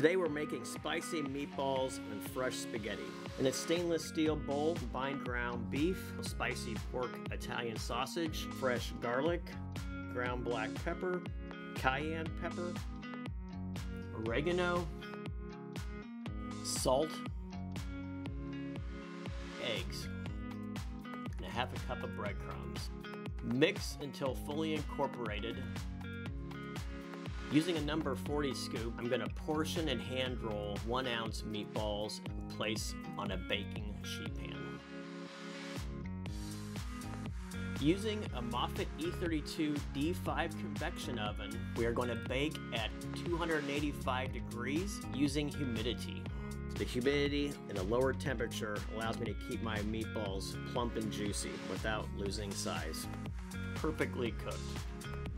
Today we're making spicy meatballs and fresh spaghetti. In a stainless steel bowl, combine ground beef, spicy pork Italian sausage, fresh garlic, ground black pepper, cayenne pepper, oregano, salt, eggs, and a half a cup of breadcrumbs. Mix until fully incorporated. Using a number 40 scoop, I'm going to portion and hand roll one ounce meatballs and place on a baking sheet pan. Using a Moffat E32 D5 convection oven, we are going to bake at 285 degrees using humidity. The humidity and a lower temperature allows me to keep my meatballs plump and juicy without losing size. Perfectly cooked.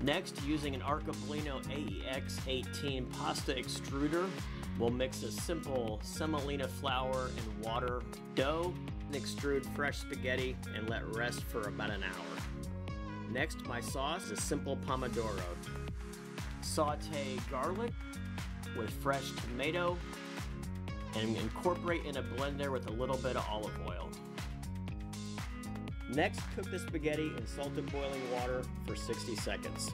Next, using an Arcobaleno AEX18 pasta extruder, we'll mix a simple semolina flour and water dough, and extrude fresh spaghetti and let rest for about an hour. Next, my sauce is simple pomodoro. Saute garlic with fresh tomato and incorporate in a blender with a little bit of olive oil. Next, cook the spaghetti in salted boiling water for 60 seconds.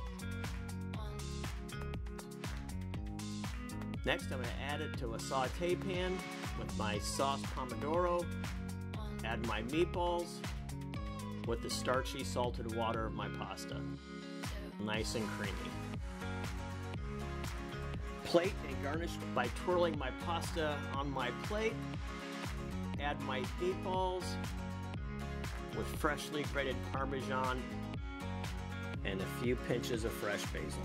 Next, I'm going to add it to a saute pan with my sauce pomodoro, add my meatballs with the starchy salted water of my pasta. Nice and creamy. Plate and garnish by twirling my pasta on my plate. Add my meatballs with freshly grated Parmesan and a few pinches of fresh basil.